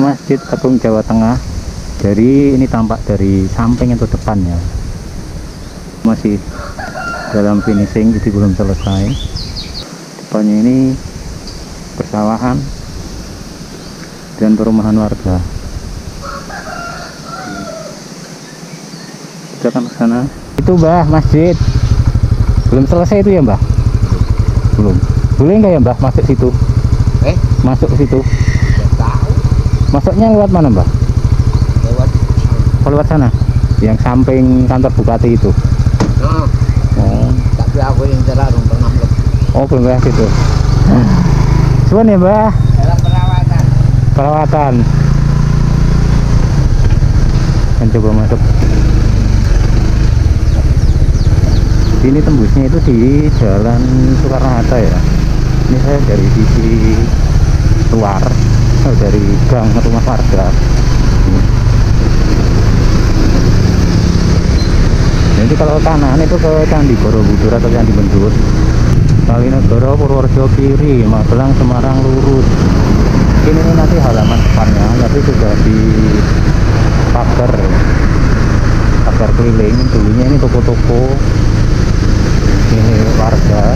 Masjid Agung Jawa Tengah. Dari ini tampak dari samping atau depannya masih dalam finishing jadi belum selesai. Depannya ini persawahan dan perumahan warga. Kita akan ke sana. Itu mbah masjid. Belum selesai itu ya mbah? Belum. Boleh nggak ya mbah masuk situ? Eh? masuk situ masuknya lewat mana mbah? Lewat Oh, lewat sana? Yang samping kantor bupati itu? Nah oh. Tapi aku yang cerah dong pernah melihat oh belum lewat situ Cuman ya mbah? Dalam perawatan. Perawatan. Dan coba masuk. Ini tembusnya itu di jalan Soekarno Hatta ya? Ini saya dari sisi luar dari gang rumah warga. Jadi kalau kanan itu ke Candi Borobudur atau Candi Bendut Kalinegoro Purworejo kiri Magelang Semarang lurus. Ini nanti halaman depannya tapi sudah di pagar. Pagar keliling dulunya ini toko-toko ini warga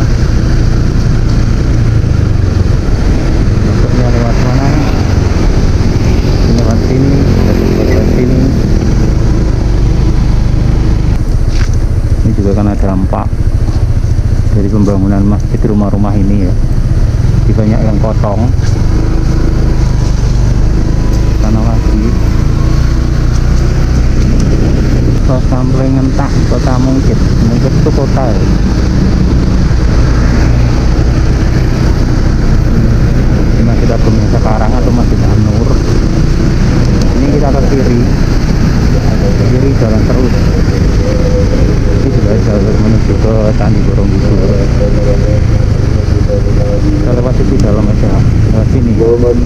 masuknya lewat mana ini lewat sini dari lewat sini ini juga karena dampak dari masjid rumah-rumah ini ya. Di banyak yang kosong sana lagi. Kota sampling entah kota mungkin mungkin itu kota ya. ini masjid agung yang sekarang atau masjid Anur ini kita ke kiri ke kiri jalan terus ini sudah jalur menuju ke Candi Borobudur kita lewat sisi dalam aja lewat sini ini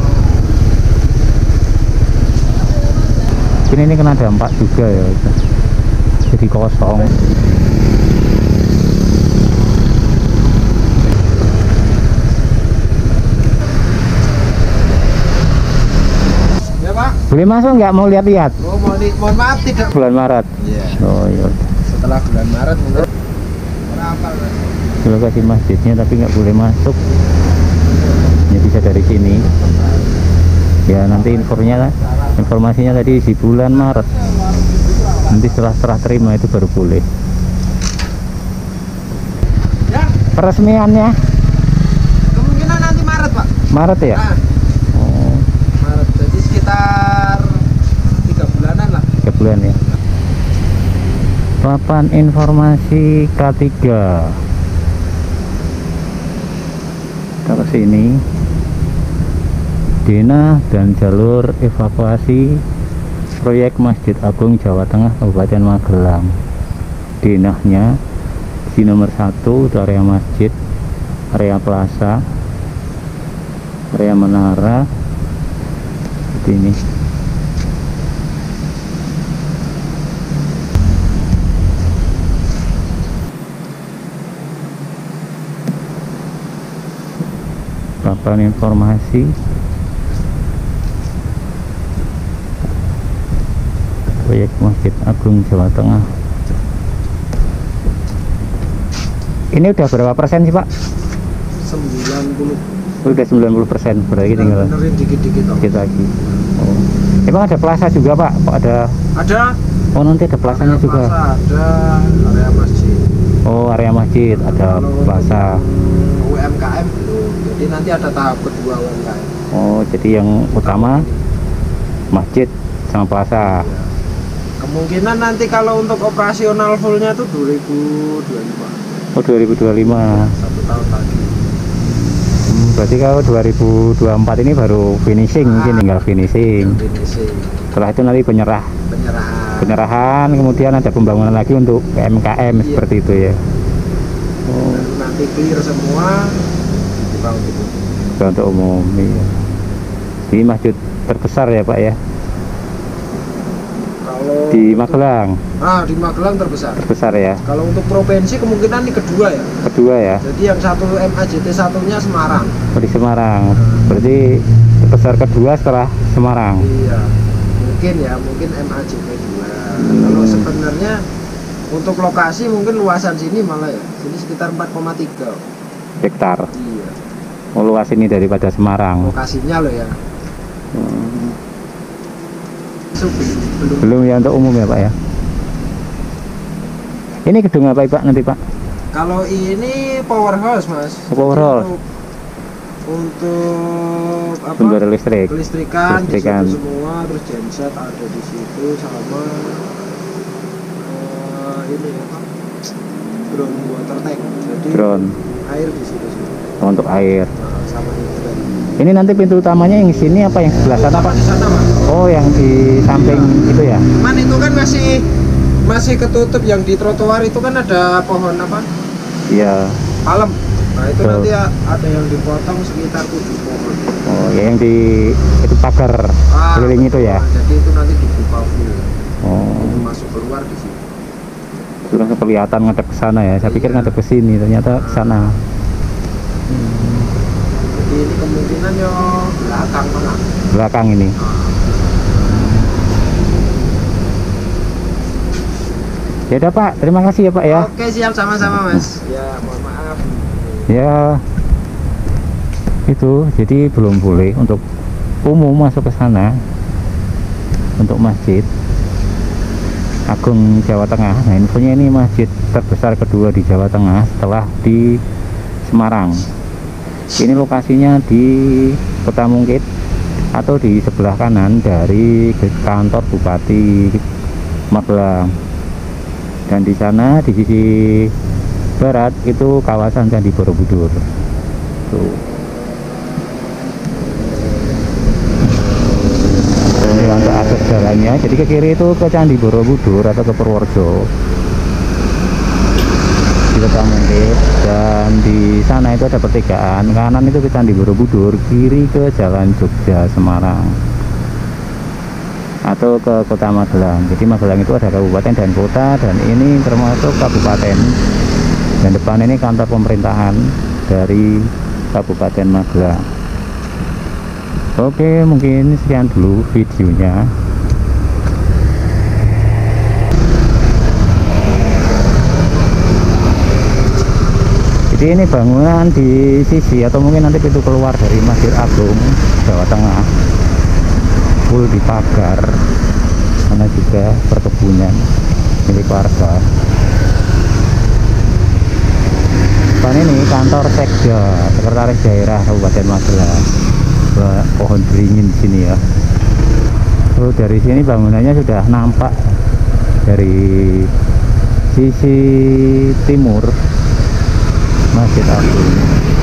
ini kena dampak juga ya jadi kosong. Ya pak. Boleh masuk nggak? Mau lihat-lihat? Oh mohon, mohon maaf tidak. Bulan Maret. Iya. Oh iya. Setelah bulan Maret mungkin. Berapa lokasi masjidnya tapi nggak boleh masuk. Ya bisa dari sini. Ya nanti infonya informasinya tadi di bulan Maret. Nanti setelah setelah terima itu baru boleh. Ya peresmiannya? Kemungkinan nanti Maret pak. Maret ya? Nah, oh, Maret jadi sekitar tiga bulanan lah. Tiga bulan ya? Papan informasi K3 kita ke sini Dena dan jalur evakuasi proyek Masjid Agung Jawa Tengah Kabupaten Magelang. Denahnya di nomor satu itu area masjid area plaza area menara seperti ini. Papan informasi proyek Masjid Agung Jawa Tengah. Ini udah berapa persen sih Pak? 90 udah 90 persen berarti tinggal benerin dikit-dikit lagi. Oh. emang ada plaza juga Pak? kok ada? Ada. Oh nanti ada plazanya area juga. plaza, ada area masjid. Oh area masjid ada plaza. UMKM belum jadi nanti ada tahap kedua UMKM. Oh jadi yang utama masjid sama plaza. Ya. Kemungkinan nanti kalau untuk operasional fullnya tuh 2025 oh 2025 satu tahun lagi. Hmm, berarti kalau 2024 ini baru finishing mungkin tinggal finishing. finishing. Setelah itu nanti penyerah. Penyerahan. Penyerahan kemudian ada pembangunan lagi untuk PMKM Iya. seperti itu ya. Oh. Dan nanti clear semua dibuka untuk umum. untuk umum iya. ini masjid terbesar ya Pak ya kalau di Magelang? Ah di Magelang terbesar. Terbesar ya? Kalau untuk provinsi kemungkinan ini kedua ya. Kedua ya? Jadi yang satu MAJT satunya Semarang. Oh, di Semarang. Berarti terbesar kedua setelah Semarang. iya. Mungkin ya mungkin MAJP 2 kalau sebenarnya untuk lokasi mungkin luasan sini malah ya. Sini sekitar 4,3 Hektar. iya. Oh, luas ini daripada Semarang. lokasinya loh ya. Hmm. Belum belum ya untuk umum ya Pak ya. Ini gedung apa Pak nanti Pak? kalau ini powerhouse mas powerhouse. untuk, apa Sumber listrik. kelistrikan, di Kelistrikan. situ semua terus genset ada di situ sama eh, ini apa ground water tank jadi Drone air di situ semua untuk air. Nah, sama hidran Ini nanti pintu utamanya yang sini apa yang sebelah sana Pak? Oh, yang di samping itu ya. cuman itu kan masih masih ketutup yang di trotoar itu kan ada pohon apa Iya. palem nah itu Betul. nanti ada yang dipotong sekitar tujuh pohon Oh, ya yang di itu pagar Ah, keliling itu ya. jadi itu nanti dibuka full Oh, Itu masuk keluar di itu langsung kelihatan ngadep ke sana ya. Saya pikir Iya. ngadep ke sini, ternyata ke sana. jadi ini kemungkinan yo belakang tengah Belakang ini. Ya udah Pak, terima kasih ya Pak ya. oke siap sama-sama mas ya mohon maaf Ya itu jadi belum boleh untuk umum masuk ke sana untuk masjid Agung Jawa Tengah. Nah infonya ini masjid terbesar kedua di Jawa Tengah setelah di Semarang. Ini lokasinya di Kota Mungkit atau di sebelah kanan dari kantor Bupati Magelang. Dan di sana di sisi barat itu kawasan Candi Borobudur. Tuh. Jalannya. Jadi ke kiri itu ke Candi Borobudur atau ke Purworejo. Di Kota Mungkit dan di sana itu ada pertigaan. Kanan itu ke Candi Borobudur, kiri ke Jalan Jogja Semarang atau ke Kota Magelang. Jadi Magelang itu ada kabupaten dan kota dan ini termasuk kabupaten. Dan depan ini kantor pemerintahan dari Kabupaten Magelang. Oke, mungkin sekian dulu videonya. Jadi ini bangunan di sisi atau mungkin nanti pintu keluar dari Masjid Agung Jawa Tengah. Full dipagar. Sana juga perkebunan milik warga. Depan ini kantor sekda sekretaris daerah Kabupaten Magelang. Pohon beringin di sini ya. Terus dari sini bangunannya sudah nampak dari sisi timur Masjid Agung